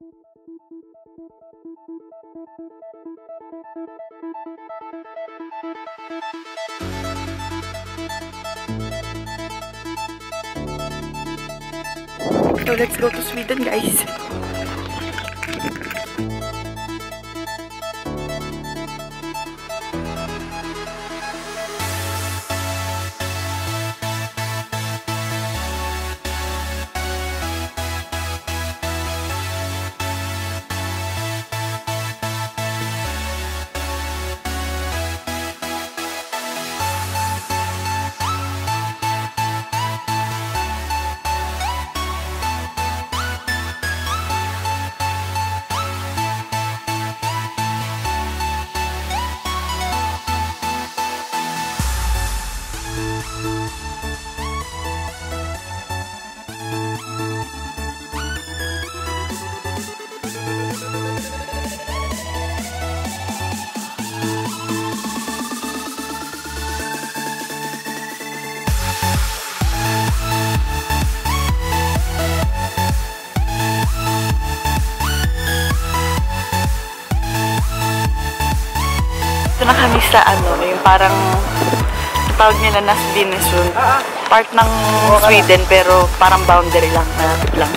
So let's go to Sweden guys. Na kami sa ano, yung parang tawag nila na Svinesund. Part ng Sweden pero parang boundary lang, malapit lang.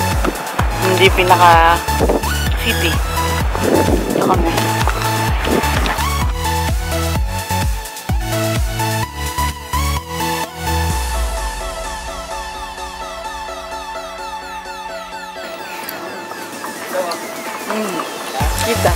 Hindi pinaka city. Ito kami. Mm. Kita.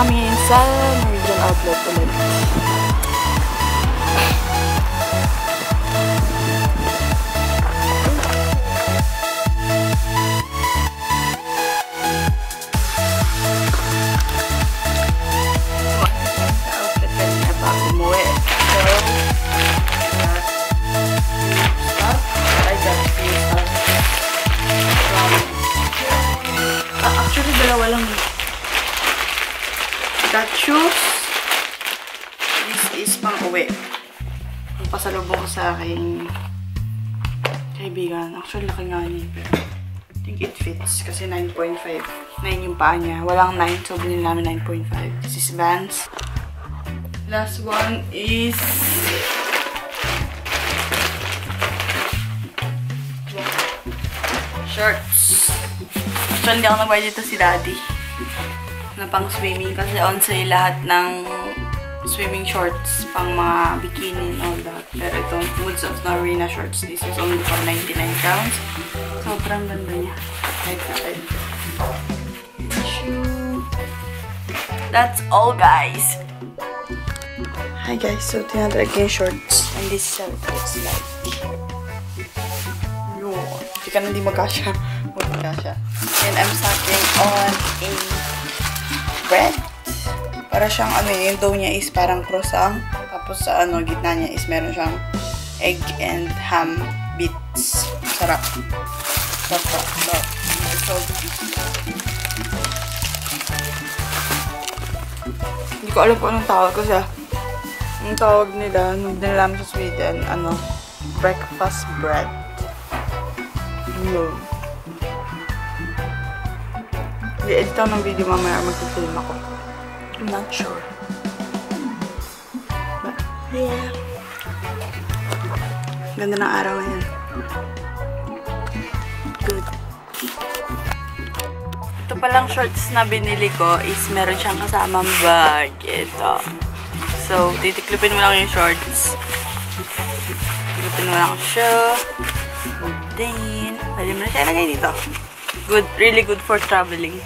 Na kami ngayon sa Norwegian Outlet ulit. Outlet kanina pa ako umuwi. So, stuff. I got few stuff from Ah, actually, dalawa lang. Shoes. This is pang uwi. Ang pasalubong sa aking kaibigan. Actually, laki nga niya. Pero I think it fits. Kasi 9.5. 9 yung paa niya. Walang 9. So, binili namin 9.5. This is Vans. Last one is... Shorts. Actually, hindi ako nagbayad dito si daddy. Na pang swimming kasi on sale lahat ng swimming shorts pang mga bikini and all that. Pero itong Woods of Norina shorts, this is only for 99 pounds. Sobrang ganda niya. Na right. That's all, guys. Hi, guys. So, tinadrag yung shorts. And this is how it looks like. Yo. Hindi ka na hindi magkasya. Magkasya. And I'm sucking on a bread. Para siyang ano yung dough niya is parang croissant. Tapos sa ano, gitna niya is meron siyang egg and ham bits. Sarap. Sarap, sarap, hindi ko alam kung anong tawag kasi ah. Ang tawag nila, nung dinala namin sa Sweden, ano, breakfast bread. Yun. I-edit ako ng video mamaya mag-film ako. I'm not sure. But, yeah. Ganda ng araw ngayon. Good. Ito palang shorts na binili ko is meron siyang kasamang bag. Ito. So, titiklupin mo lang yung shorts. Titiklupin mo lang siya. Then, pwede mo na siya ilagay dito. Good, really good for traveling.